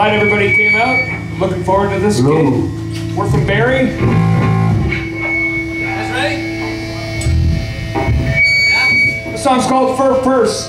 the Speed Glad everybody came out. Looking forward to this Hello. gig. We're from Barrie. That's right. The song's called Fur Purse.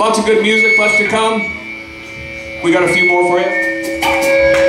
Lots of good music left to come. We got a few more for you.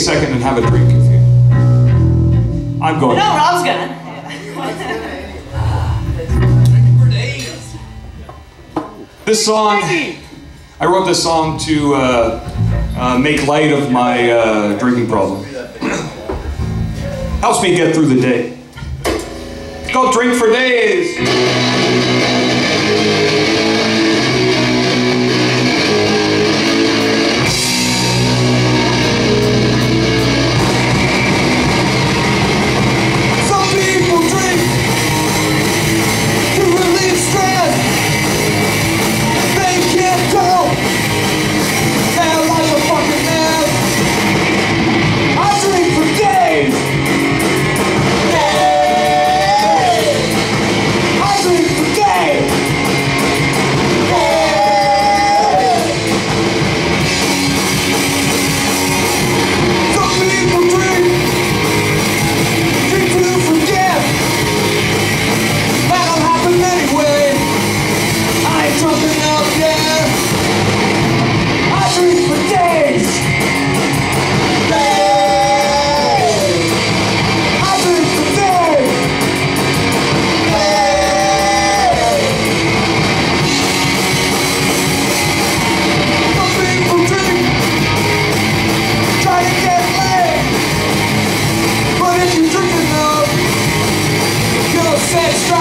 A second and have a drink if you. I'm going. No, Rob's gonna. This song, I wrote this song to uh, uh, make light of my uh, drinking problem. Helps me get through the day. It's called Drink for Days.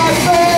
Awesome!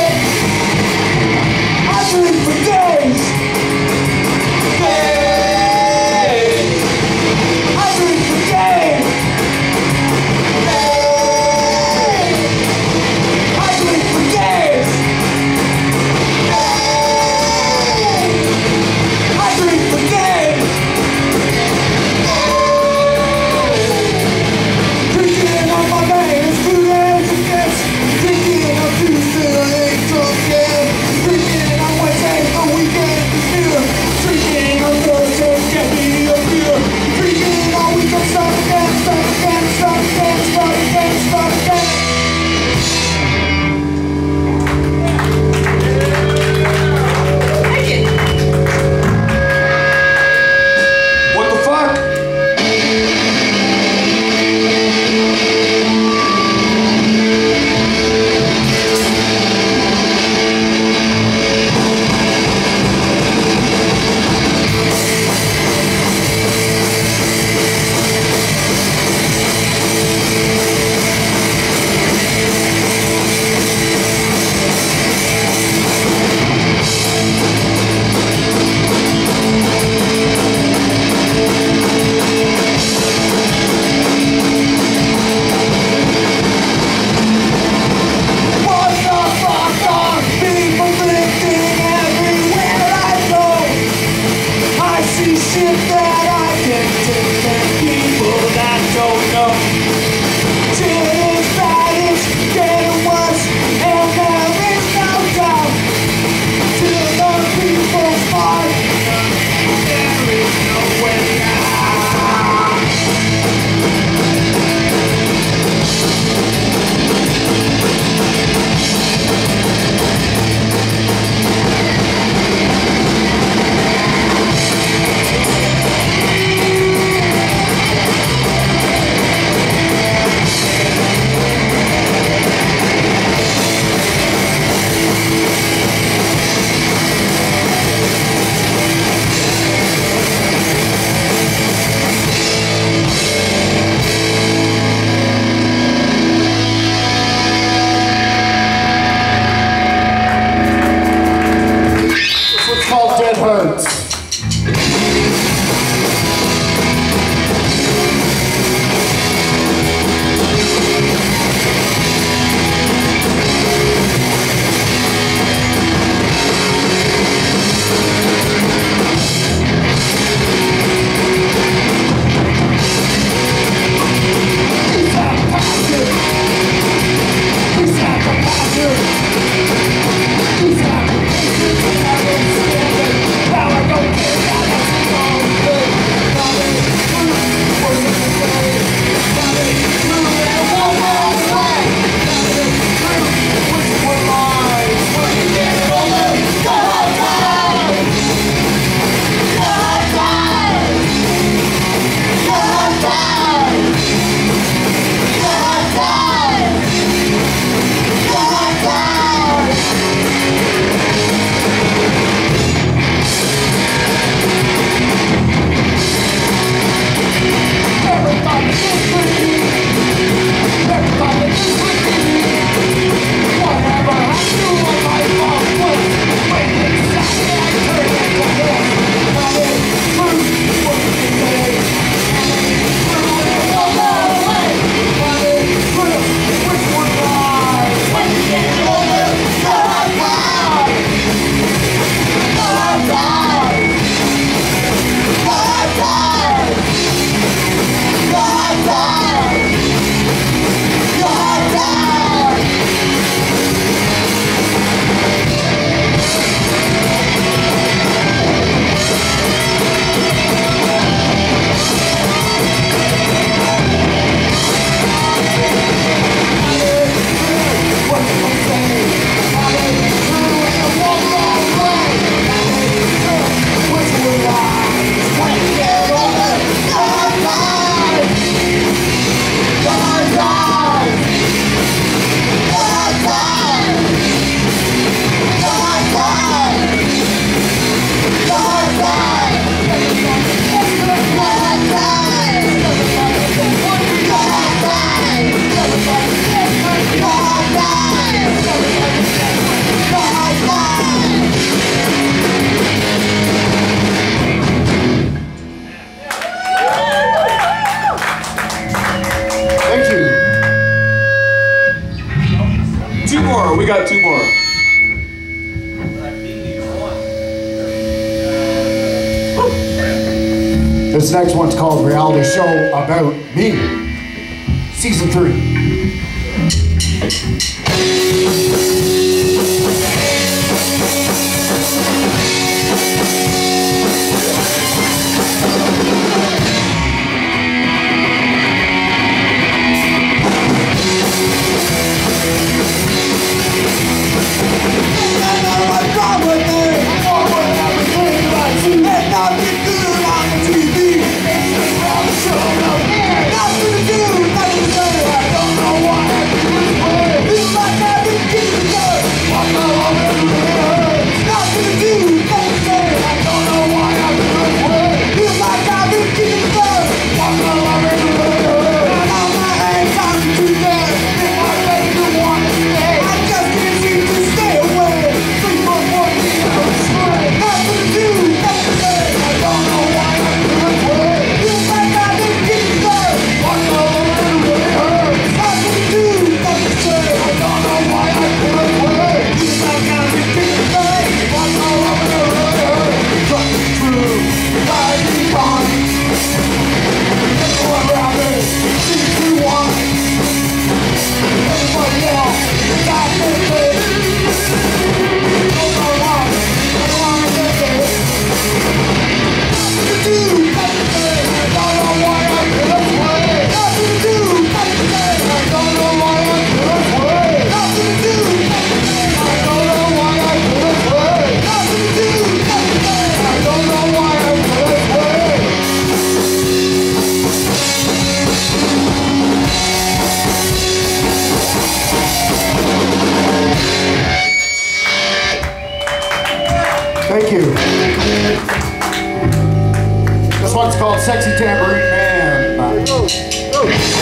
Called Reality Show About Me. Season 3. Sexy Tambourine Man. Thank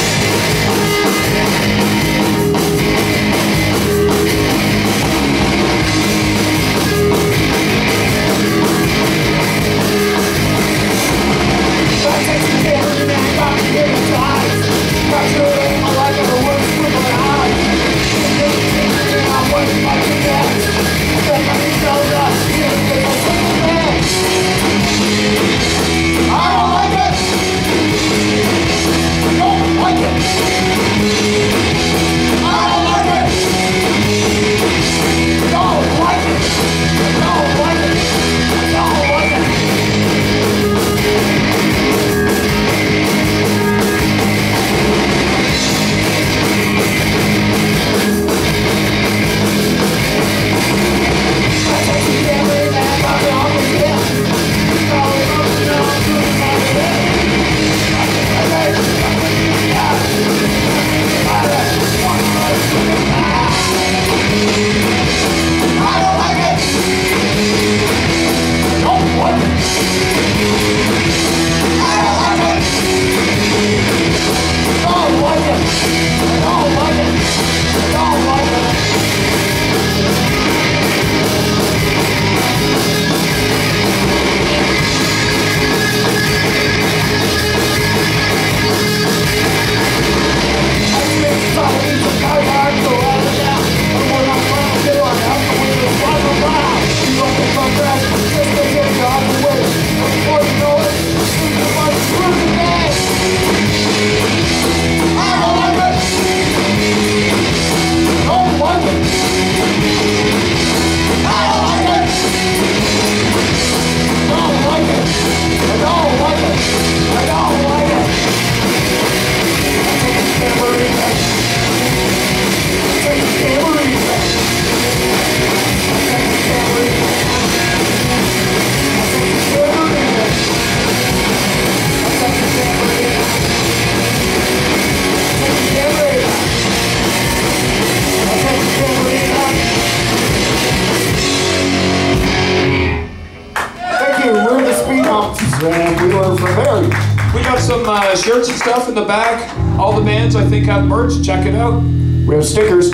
stuff in the back. All the bands I think have merch. Check it out. We have stickers.